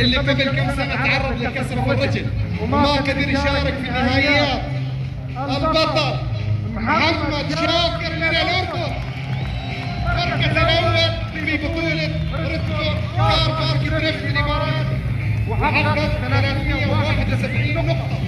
اللي قبل كم سنة تعرض لكسر في الرجل؟ وما قدر يشارك في نهائيات. البطل محمد شاكر من الأردن. مركز الأول في بطولة رتبة كار بارك دريفت في الإمارات. وحقق 371 نقطة.